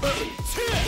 チーズ!